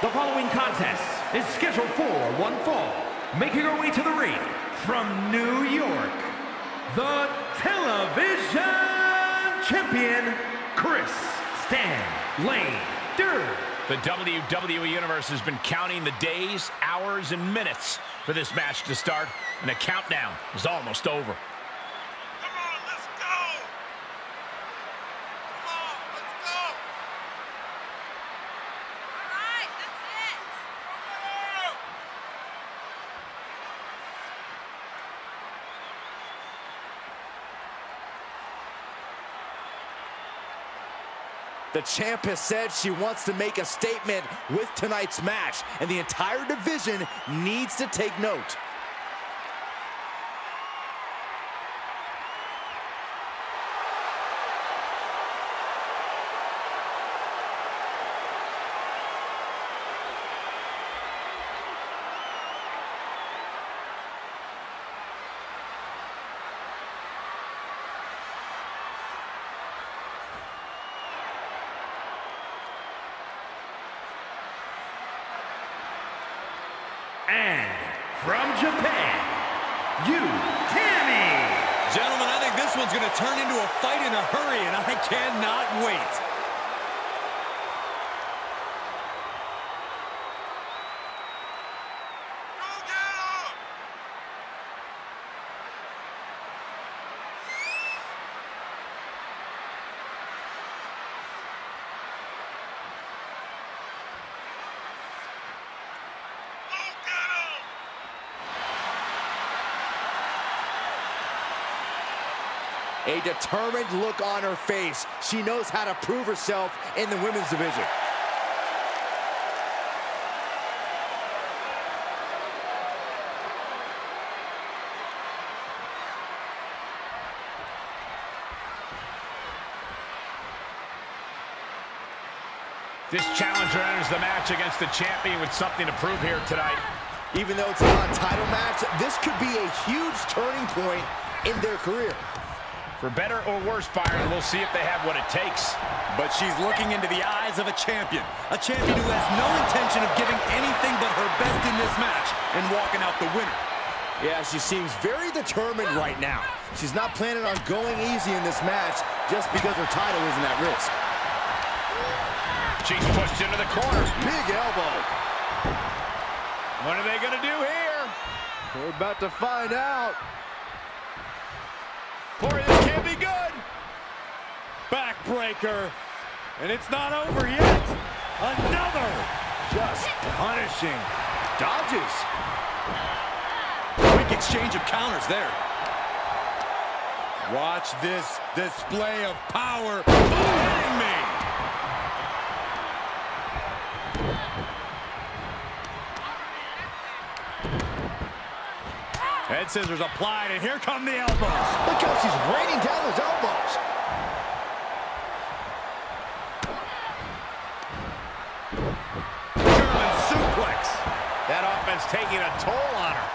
The following contest is scheduled for one fall. Making her way to the ring from New York, the television champion, Kris Statlander. The WWE Universe has been counting the days, hours, and minutes for this match to start, and the countdown is almost over. The champ has said she wants to make a statement with tonight's match, and the entire division needs to take note. And from Japan, Yu Tammy. Gentlemen, I think this one's going to turn into a fight in a hurry, and I cannot wait. A determined look on her face. She knows how to prove herself in the women's division. This challenger enters the match against the champion with something to prove here tonight. Even though it's not a non-title match, this could be a huge turning point in their career. For better or worse, Byron, we'll see if they have what it takes. But she's looking into the eyes of a champion. A champion who has no intention of giving anything but her best in this match and walking out the winner. Yeah, she seems very determined right now. She's not planning on going easy in this match just because her title isn't at risk. She's pushed into the corner. Big elbow. What are they going to do here? We're about to find out. Corey, this can't be good. Backbreaker. And it's not over yet. Another. Just punishing. Dodges. Quick exchange of counters there. Watch this display of power. Hitting me. Head scissors applied, and here come the elbows. Look how she's raining down those elbows. German suplex. That taking a toll on her.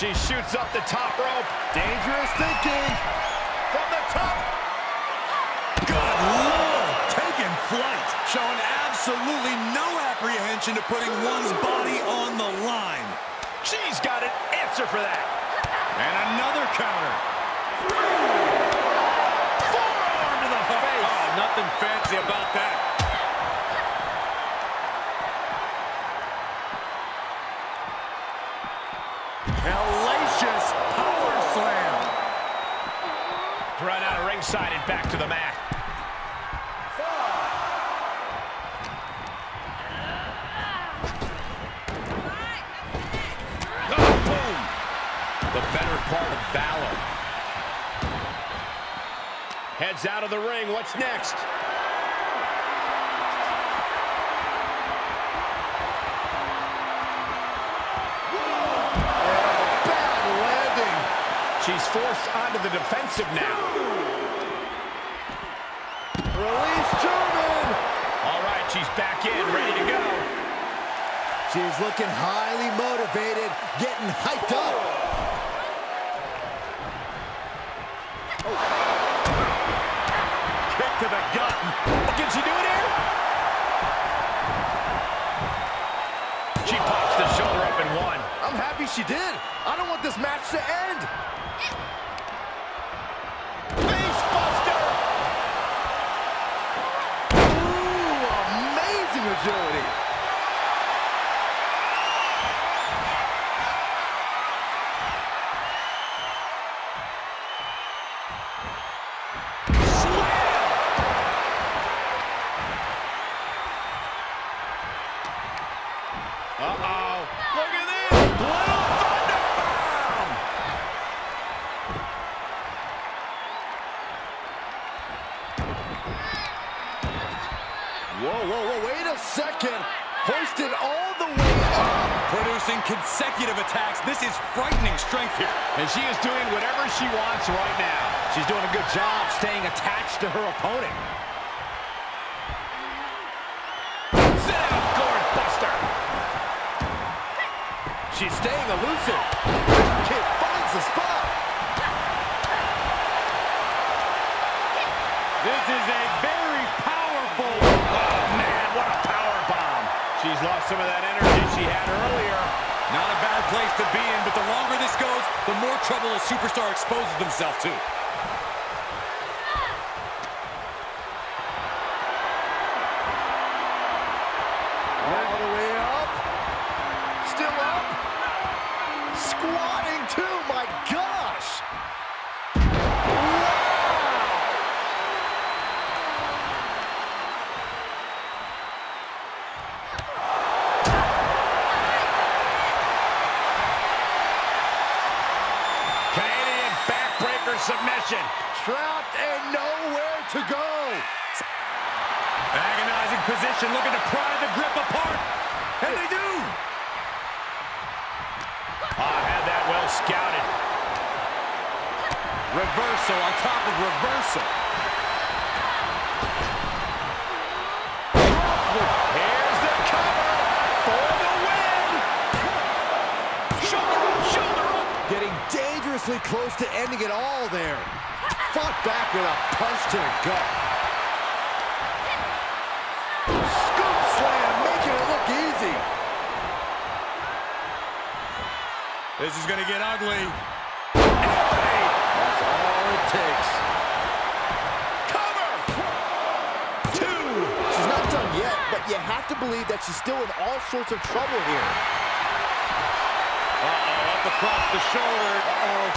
She shoots up the top rope. Dangerous thinking. From the top. Good Lord, taking flight. Showing absolutely no apprehension to putting one's body on the line. She's got an answer for that. And another counter. Forearm to the face. Oh, nothing fancy about that. Hellacious power slam. Run out of ringside and back to the mat. Oh. The better part of Valor. Heads out of the ring. What's next? She's forced onto the defensive now. Release German! All right, she's back in, ready to go. She's looking highly motivated, getting hyped up. Kick to the gut. What can she do it here? She pops the shoulder up in one. I'm happy she did. I don't want this match to end. Whoa, whoa, whoa, wait a second. Hoisted all the way up. Producing consecutive attacks. This is frightening strength here. And she is doing whatever she wants right now. She's doing a good job staying attached to her opponent. Sit Buster! She's staying elusive. Kid finds the spot. This is a very powerful... Oh, man, what a power bomb. She's lost some of that energy she had earlier. Not a bad place to be in, but the longer this goes, the more trouble a superstar exposes themselves to. Submission. Trapped and nowhere to go. Agonizing position, looking to pry the grip apart. And they do. Ah, had that well scouted. Reversal on top of reversal. Dangerously close to ending it all there. Fought back with a punch to the gut. Scoop slam, making it look easy. This is going to get ugly. That's all it takes. Cover. Two. She's not done yet, but you have to believe that she's still in all sorts of trouble here. Uh-oh, up across the shoulder. Uh-oh.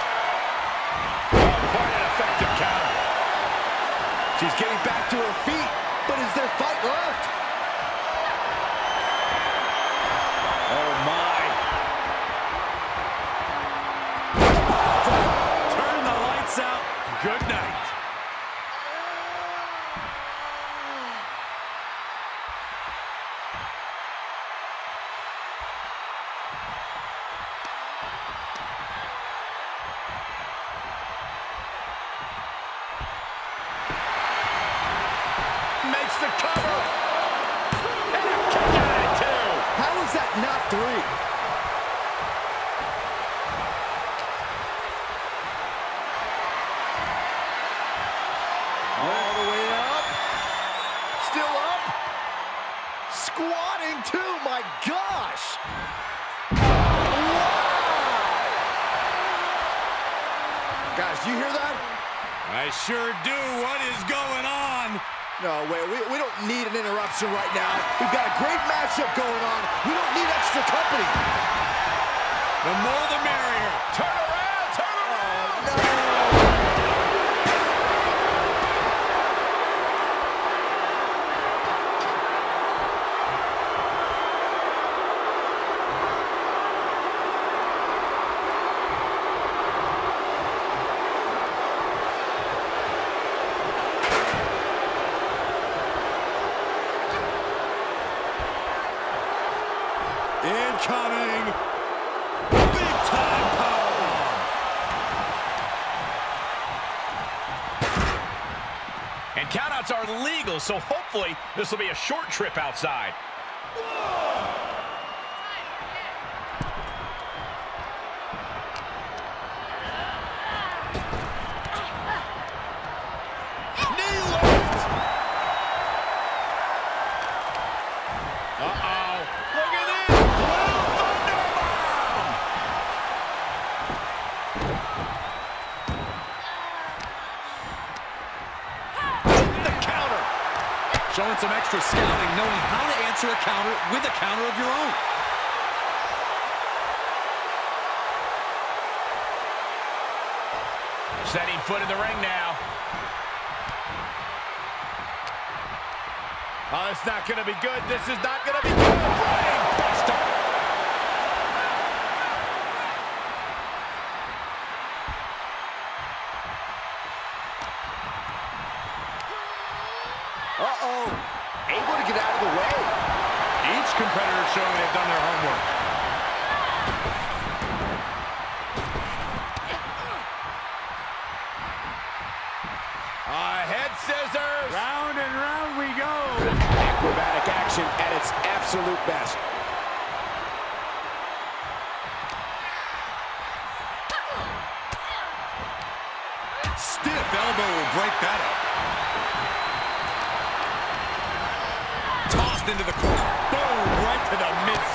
Oh, quite an effective counter. She's getting back to her feet, but is there fight left? Three? All the way up. Still up. Squatting too, my gosh. Wow. Guys, do you hear that? I sure do. What is going on? No, way, we, we don't need an interruption right now. We've got a great matchup going on. We don't need extra company. The more the merrier. Turn around, turn around. No. Incoming. Big time powerbomb. And countouts are legal, so hopefully this will be a short trip outside. Extra scouting, knowing how to answer a counter with a counter of your own. Setting foot in the ring now. Oh, it's not going to be good. This is not going to be good. Showing they've done their homework. scissors. Round and round we go. Acrobatic action at its absolute best. Stiff elbow will break that up. Tossed into the corner.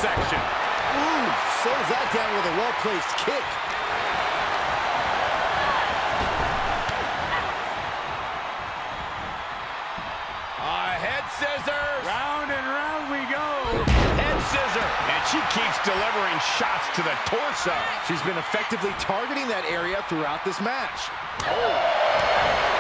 Midsection. Ooh, slows that down with a well-placed kick. A head scissors. Round and round we go. Head scissor. And she keeps delivering shots to the torso. She's been effectively targeting that area throughout this match. Oh.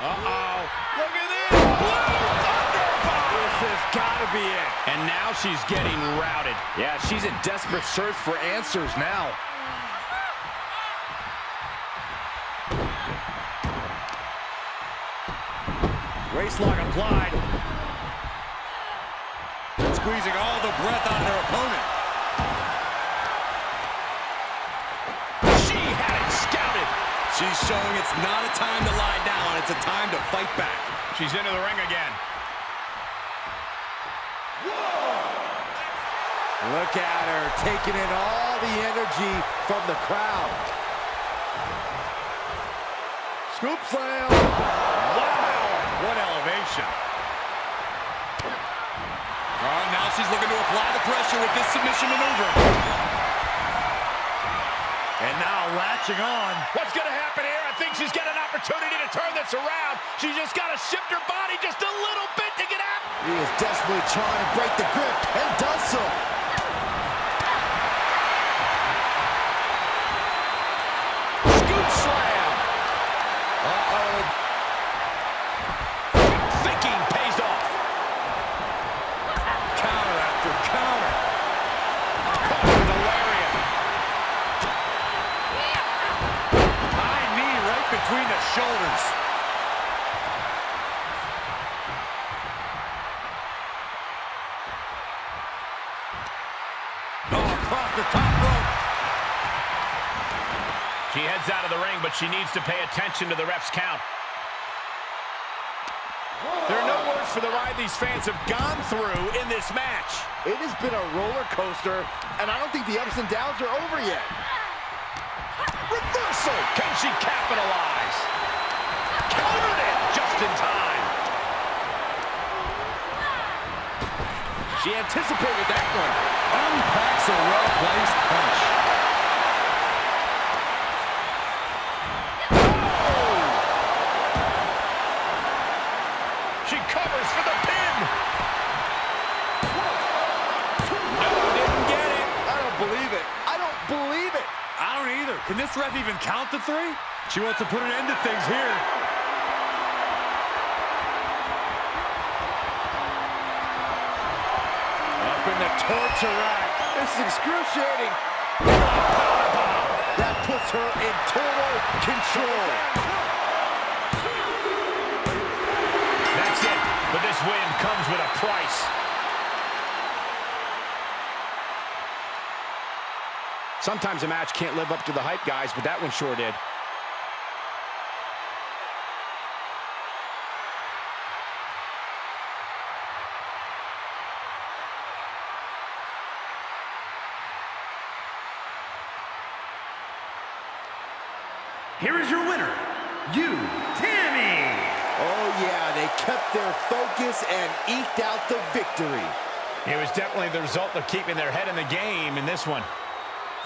Uh-oh. Look at this. Blue. This has got to be it. And now she's getting routed. Yeah, she's in desperate search for answers now. Waistlock applied. Squeezing all the breath out of her opponent. She's showing it's not a time to lie down. It's a time to fight back. She's into the ring again. Look at her, taking in all the energy from the crowd. Scoop slam. Wow, what elevation. Oh, now she's looking to apply the pressure with this submission maneuver. And now latching on. What's going to happen here? I think she's got an opportunity to turn this around. She's just got to shift her body just a little bit to get out. He is desperately trying to break the grip and does so. But she needs to pay attention to the ref's count. There are no words for the ride these fans have gone through in this match. It has been a roller coaster, and I don't think the ups and downs are over yet. Reversal! Can she capitalize? Countered it just in time. She anticipated that one. Unpacks a well-placed punch. Oh! She covers for the pin. No, didn't get it. I don't believe it. I don't believe it. I don't either. Can this ref even count the three? She wants to put an end to things here. In the torture rack. This is excruciating. That puts her in total control. That's it. But this win comes with a price. Sometimes a match can't live up to the hype, guys, but that one sure did. Here is your winner, you, Tammy. Oh, yeah, they kept their focus and eked out the victory. It was definitely the result of keeping their head in the game in this one.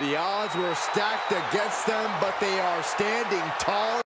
The odds were stacked against them, but they are standing tall